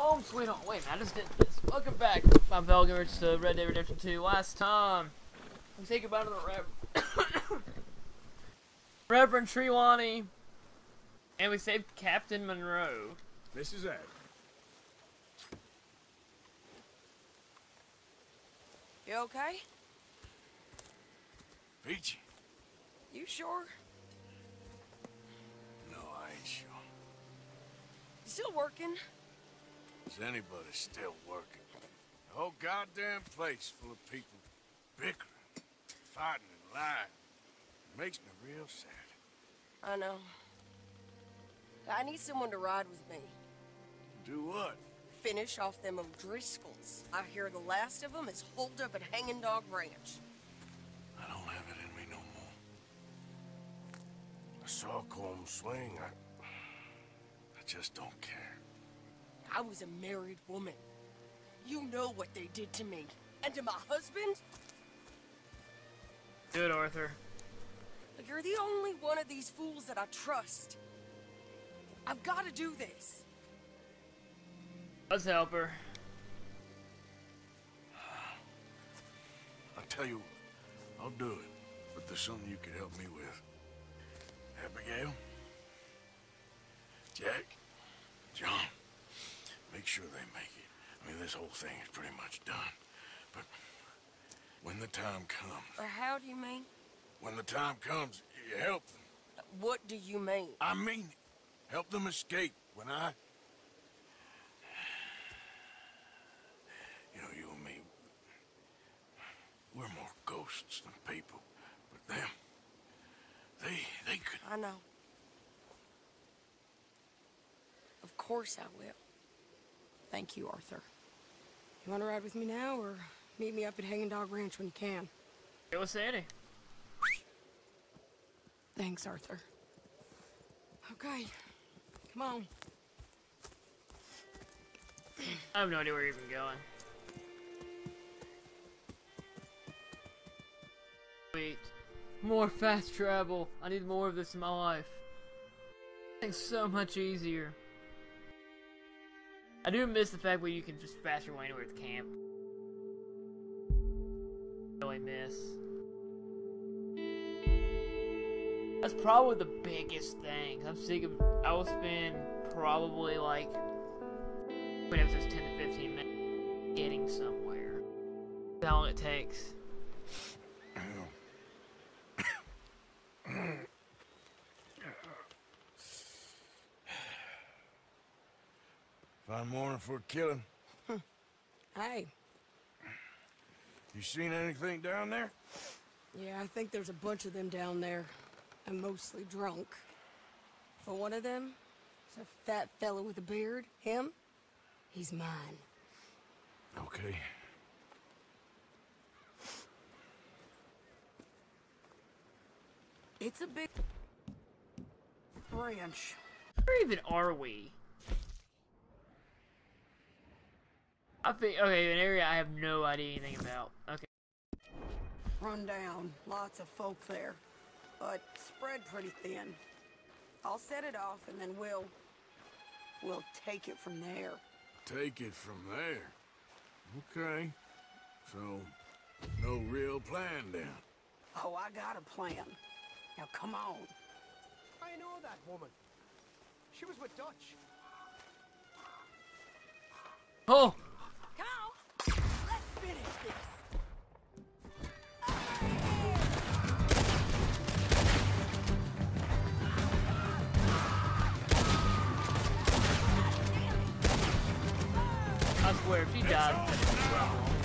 Home sweet home. Wait, man, I just did this. Welcome back. I'm Velger. It's uh, Red Dead Redemption 2. Last time, we say goodbye to the Rev Reverend Trelawney, and we saved Captain Monroe. This is Ed. You okay? Peachy? You sure? No, I ain't sure. You still working? Is anybody still working? The whole goddamn place full of people bickering, fighting and lying. It makes me real sad. I know. I need someone to ride with me. Do what? Finish off them O'Driscolls. I hear the last of them is holed up at Hanging Dog Ranch. I don't have it in me no more. I saw Colm swing. I... I just don't care. I was a married woman. You know what they did to me. And to my husband? Do it, Arthur. You're the only one of these fools that I trust. I've got to do this. Let's help her. I'll tell you what. I'll do it. But there's something you could help me with. Abigail? Jack? John? Make sure they make it. I mean, this whole thing is pretty much done. But when the time comes, Or how do you mean? when the time comes, you help them. What do you mean? I mean it. Help them escape when I... You know, you and me, we're more ghosts than people. But them, they, they could... I know. Of course I will. Thank you, Arthur. You want to ride with me now, or meet me up at Hanging Dog Ranch when you can? Go with Sadie. Thanks, Arthur. Okay, come on. I have no idea where you're even going. Wait. More fast travel. I need more of this in my life. It's so much easier. I do miss the fact where you can just fast your way anywhere at camp. Really miss. That's probably the biggest thing. I'm sick of. I will spend probably like whatever it's 10 to 15 minutes getting somewhere. That's how long it takes. Fine morning for a killing. Hey, You seen anything down there? yeah, I think there's a bunch of them down there. I'm mostly drunk. But one of them is a fat fellow with a beard. Him? He's mine. Okay. It's a big ranch. Where even are we? I think okay, an area I have no idea anything about. Okay. Run down. Lots of folk there. But spread pretty thin. I'll set it off and then we'll... We'll take it from there. Take it from there. Okay. So, no real plan then. Oh, I got a plan. Now come on. I know that woman. She was with Dutch. Oh, Swear if she dies,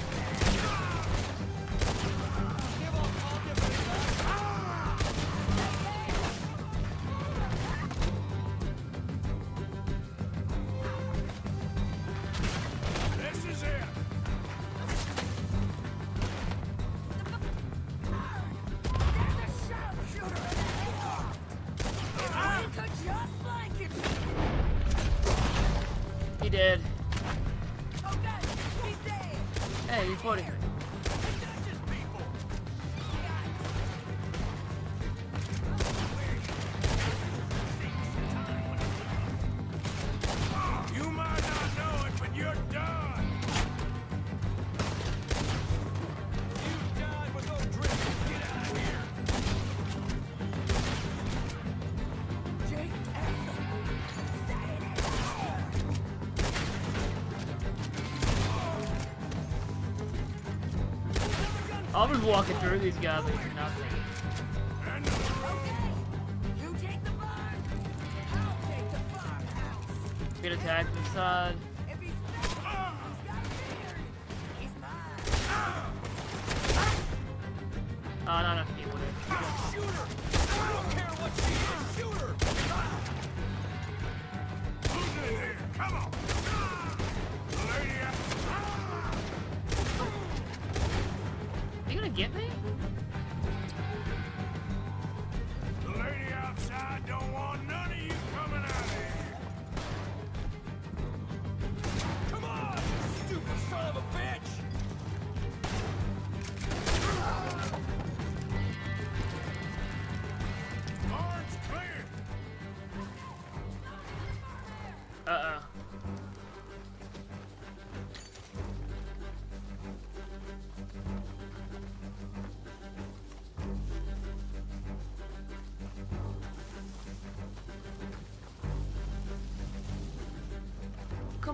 I'm just walking through these guys like nothing. And You take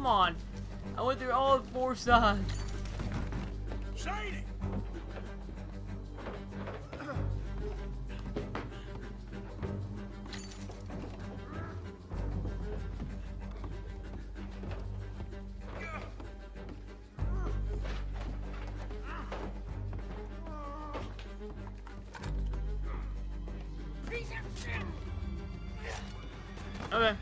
Come on. I went through all four sides. Sadie! Okay.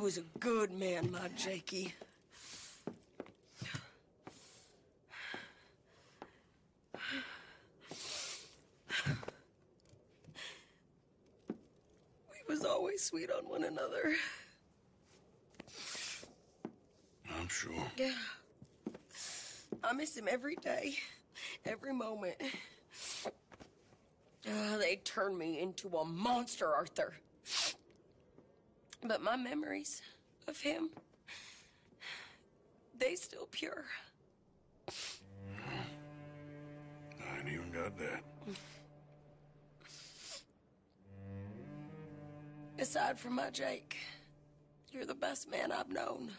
Was a good man, my Jakey. We was always sweet on one another. I'm sure. Yeah. I miss him every day, every moment. Uh, they turned me into a monster, Arthur. But my memories of him, they still pure. I ain't even got that. Aside from my Jake, you're the best man I've known.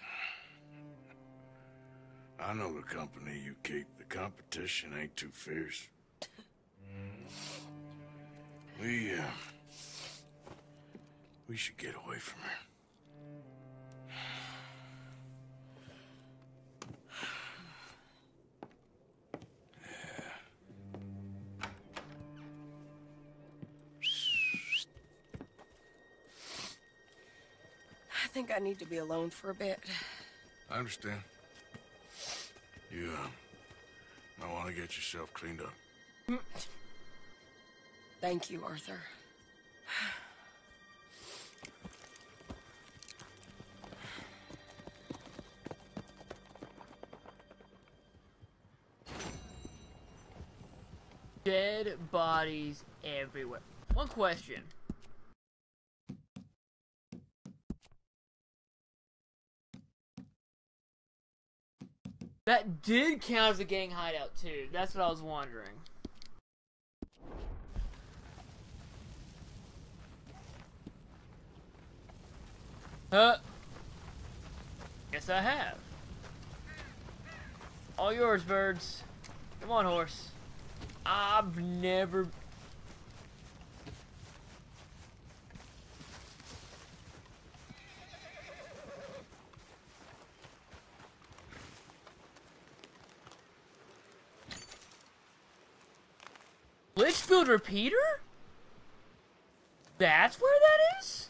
I know the company you keep. The competition ain't too fierce. We, uh... We should get away from her. I think I need to be alone for a bit. I understand. You, uh... Might want to get yourself cleaned up. Thank you, Arthur. Bodies everywhere. One question. That did count as a gang hideout too. That's what I was wondering. Huh? Guess I have. All yours, birds. Come on, horse. I've never. Litchfield repeater? That's where that is?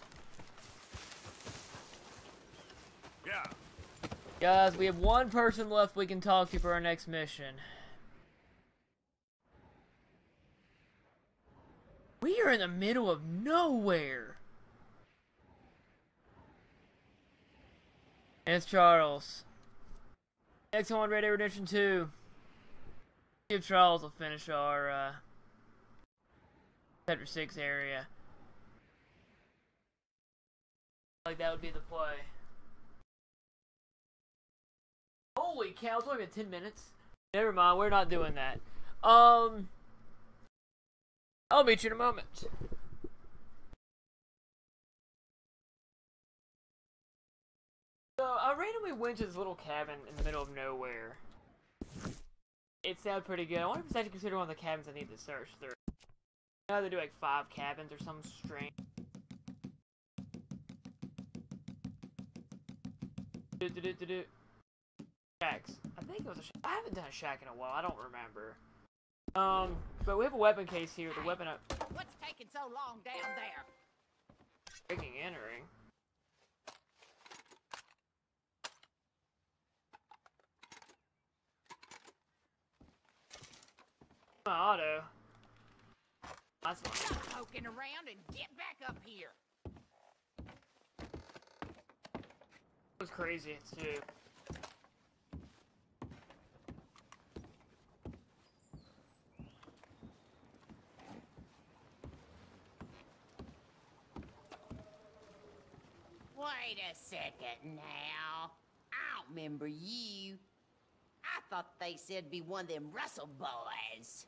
Yeah. Guys, we have one person left we can talk to for our next mission. We are in the middle of nowhere. And it's Charles. Next one, Red Dead Redemption 2. Give Charles will finish our, uh, Chapter 6 area. Like that would be the play. Holy cow, it's only been 10 minutes. Never mind, we're not doing that. Um, I'll meet you in a moment. So, I randomly went to this little cabin in the middle of nowhere. It sounded pretty good. I wonder if it's actually considered one of the cabins I need to search through. I know they do like five cabins or some strange. Do, do, do, do, do. Shacks. I think it was a shack. I haven't done a shack in a while. I don't remember. Um, but we have a weapon case here. The weapon up. What's taking so long down there? Breaking entering. My auto. That's fine. Stop poking around and get back up here. It was crazy too. Wait a second now. I don't remember you. I thought they said be one of them Russell boys.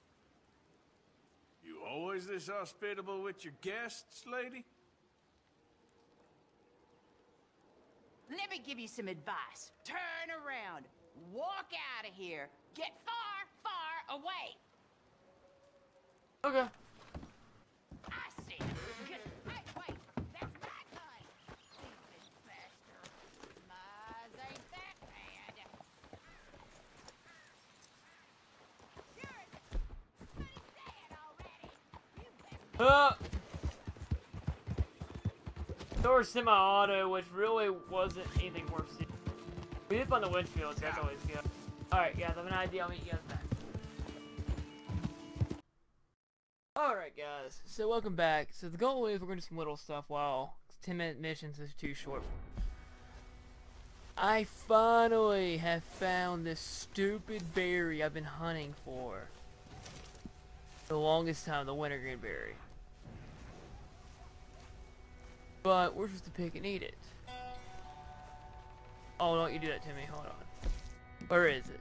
You always this hospitable with your guests, lady? Let me give you some advice. Turn around. Walk out of here. Get far, far away. Okay. I see. Good. Hey, wait. That's my gun. Stupid bastard. Mine ain't that bad. Sure. He's dead already. You better Uh. Or semi-auto, which really wasn't anything worth seeing. We did on the windshield, so that's always good. Alright, guys, I have an idea. I'll meet you guys back. Alright, guys. So, welcome back. So, the goal is we're going to do some little stuff while 10 minute missions is too short. I finally have found this stupid berry I've been hunting for. The longest time, the wintergreen berry. But we're supposed to pick and eat it. Oh, don't you do that to me. Hold on. Where is it?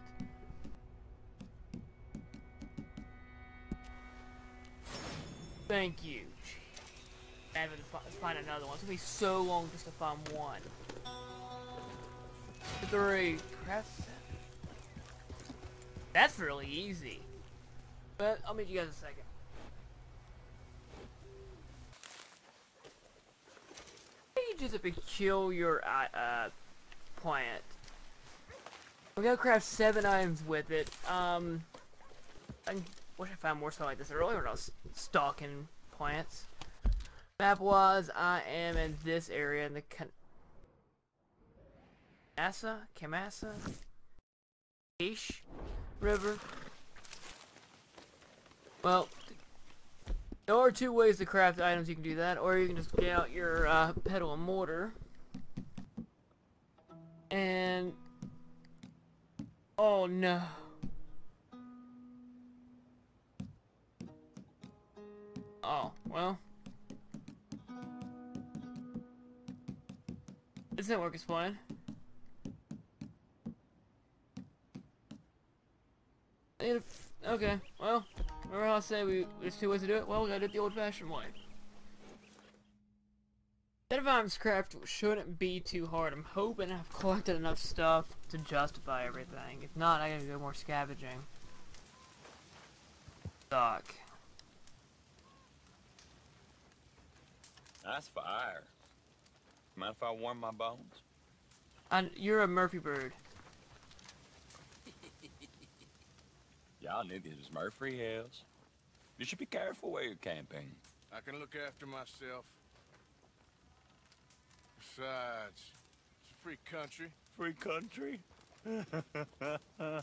Thank you. I have to find another one. It's gonna be so long just to find one. Three. Seven. That's really easy. But I'll meet you guys in a second. To kill your uh, uh, plant. We gotta craft seven items with it. Um, I wish I found more stuff like this earlier when I was stalking plants. Map wise, I am in this area in the Can Kamassa, Kamassa, Ish River. Well, there are two ways to craft items. You can do that, or you can just get out your uh, pedal and mortar. And oh no. Oh well. This didn't work as planned. Okay, well, remember how I say we there's two ways to do it? Well, we gotta do it the old-fashioned way. That Vimes craft shouldn't be too hard. I'm hoping I've collected enough stuff to justify everything. If not, I gotta go more scavenging. Doc. Nice fire. Mind if I warm my bones? And you're a Murfree Brood. Y'all knew this was Murfree Hills. You should be careful where you're camping. I can look after myself. Besides, it's a free country. Free country?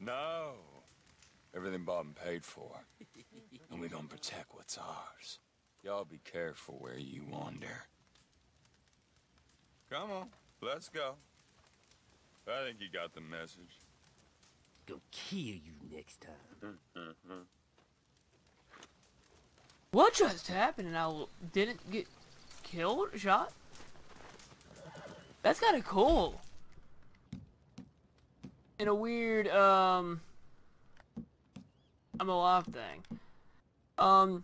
no. Everything bought and paid for. and we gonna protect what's ours. Y'all be careful where you wander. Come on, let's go. I think you got the message. Gonna kill you next time. What just happened and I didn't get killed? Shot? That's kinda cool. in a weird um I'm alive thing. Um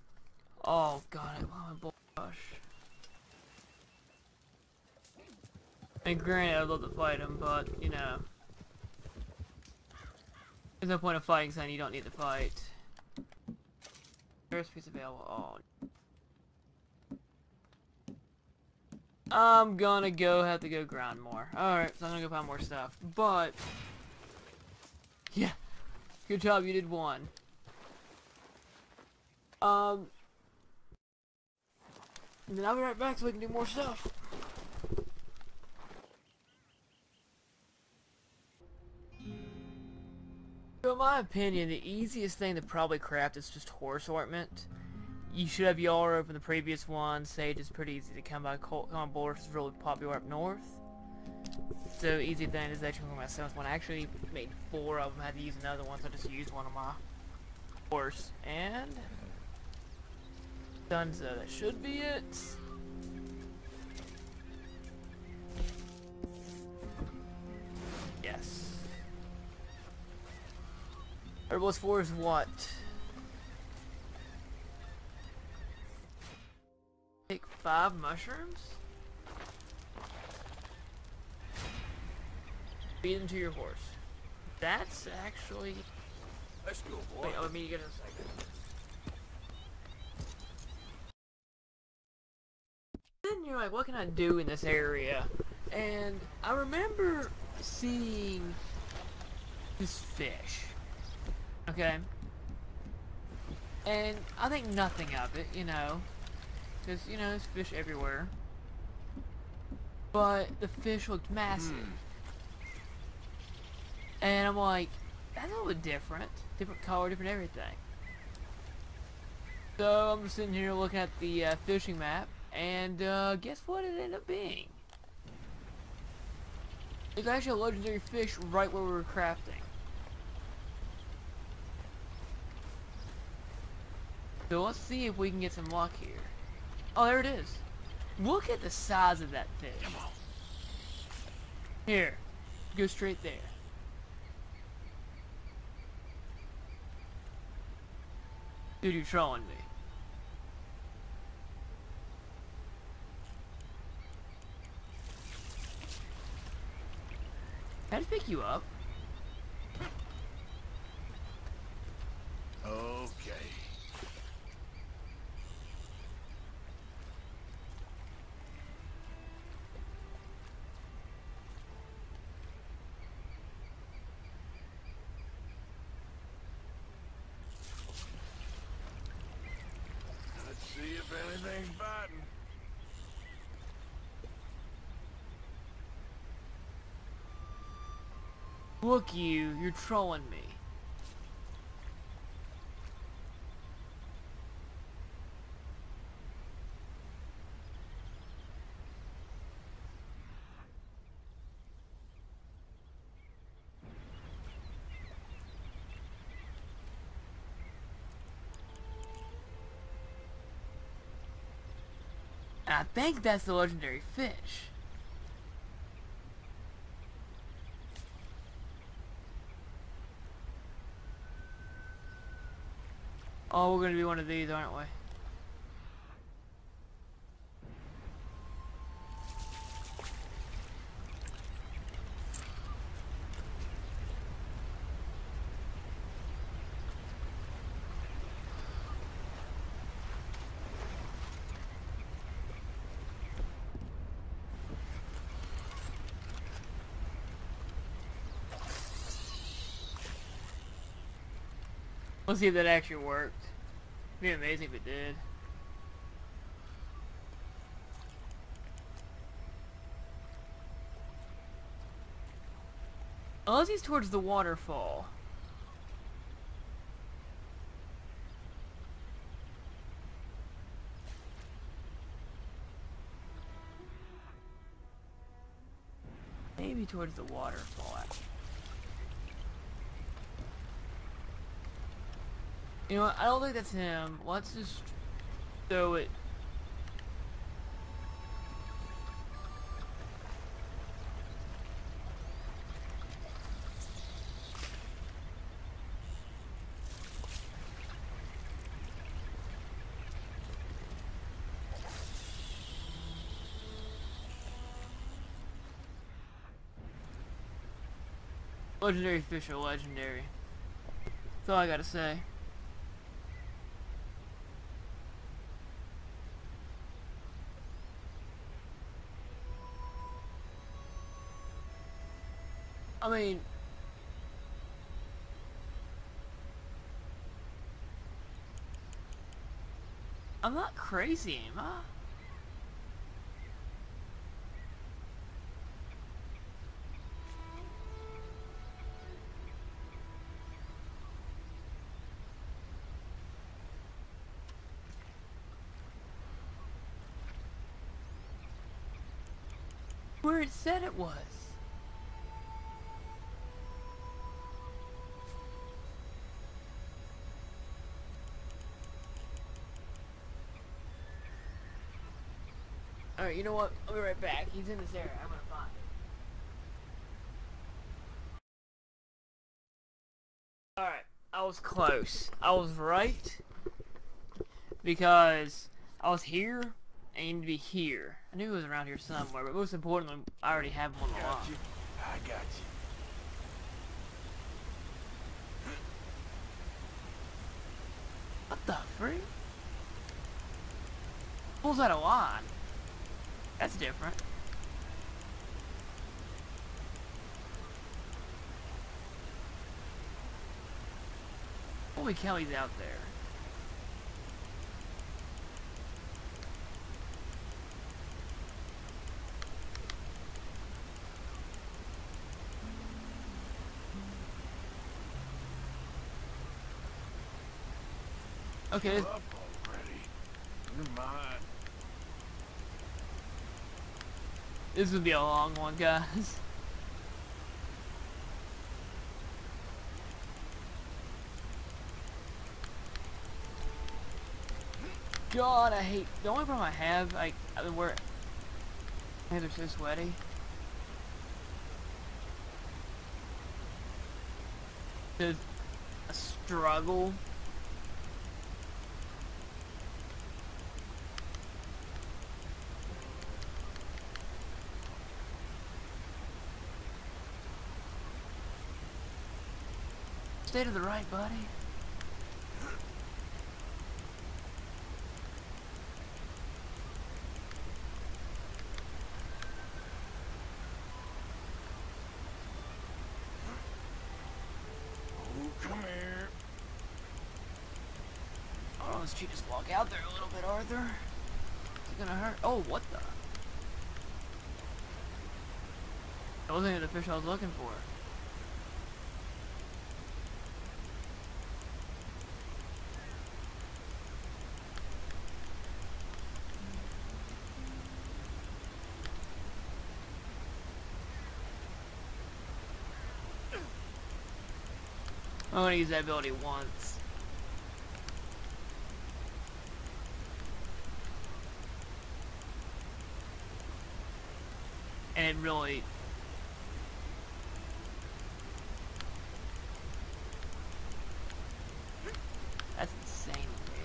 oh god, I love my blush. And granted I'd love to fight him, but you know. There's no point in fighting something you don't need to fight. First piece available. Oh. I'm gonna go have to go ground more. Alright, so I'm gonna go find more stuff. But Yeah. Good job, you did one. Um and then I'll be right back so we can do more stuff. So in my opinion, the easiest thing to probably craft is just horse ornament. You should have Yarrow from the previous one. Sage is pretty easy to come by. Colt on board is really popular up north. So easy thing is actually my seventh one. I actually made four of them. I had to use another one, so I just used one of my horse. And Dunzo, that should be it. Yes. Herbalist 4 is what? Take five mushrooms? Feed them to your horse. That's actually... Let's go, boy. Wait, let me get a second. Then you're like, what can I do in this area? And I remember seeing this fish. Okay? And I think nothing of it, you know. Because, you know, there's fish everywhere. But the fish looked massive. And I'm like, that's a little bit different. Different color, different everything. So I'm just sitting here looking at the uh, fishing map. And uh, guess what it ended up being? It's actually a legendary fish right where we were crafting. So let's see if we can get some luck here. Oh, there it is. Look at the size of that fish. Here. Go straight there. Dude, you're trolling me. Can I just pick you up? Okay. Let's see if anything's biting. Look you, you're trolling me. And I think that's the legendary fish. Oh, we're gonna be one of these, aren't we? Let's see if that actually worked. It'd be amazing if it did. Unless he's towards the waterfall. Maybe towards the waterfall. actually. You know what? I don't think that's him. Let's just throw it. Legendary Fisher, legendary. That's all I gotta say. I mean, I'm not crazy, am I? Where it said it was. Alright, you know what? I'll be right back. He's in this area. I'm gonna find him. Alright, I was close. I was right. Because I was here and he needed to be here. I knew he was around here somewhere, but most importantly, I already have him on the Got line. you. I got you. What the freak? Pulls out a line. That's different. Holy he's out there. Okay, Up already. Never mind. This would be a long one, guys. God, I hate. The only problem I have, like, I mean, where are so sweaty. Is a struggle. Stay to the right, buddy. Oh, come here. Oh, let's you just walk out there a little bit, Arthur. It's gonna hurt. Oh, what the? That wasn't even the fish I was looking for. I'm gonna use that ability once. And it really That's insane to me.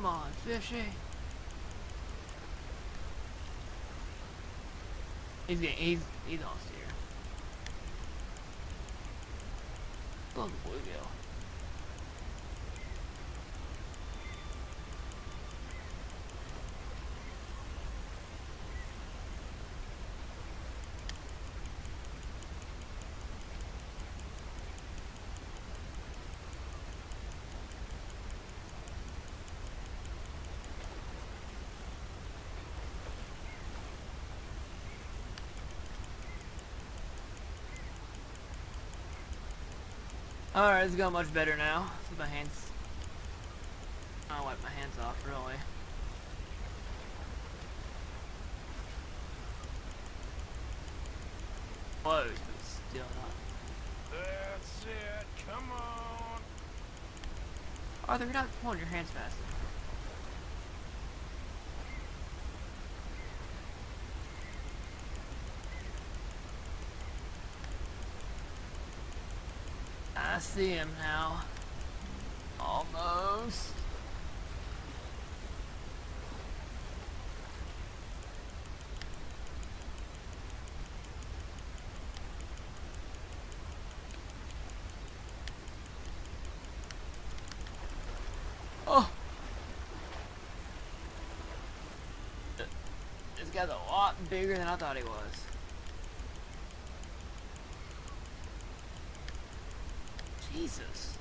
Come on, fishy. He's getting, he's he's on steer. Look, bluegill. Alright, it's going much better now. See my hands. I'll wipe my hands off, really. Close, but still not. That's it. Come on. Arthur, you're not pulling your hands fast enough. See him now. Almost. Oh. This guy's a lot bigger than I thought he was. Jesus.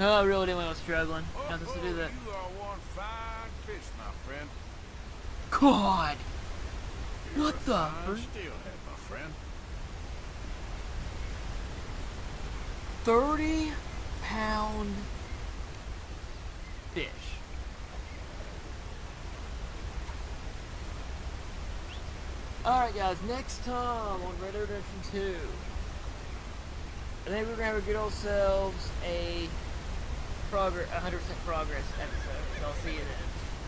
Oh, I really didn't when I was struggling. Nothing to do that. Oh, you are one fine fish, my friend. God! You're What the fine steelhead, my friend. 30 pound fish. Alright guys, next time on Red Dead Redemption 2. I think we're gonna have a good old selves a progress, 100% progress episode. So I'll see you then.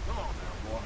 Come on now, boy.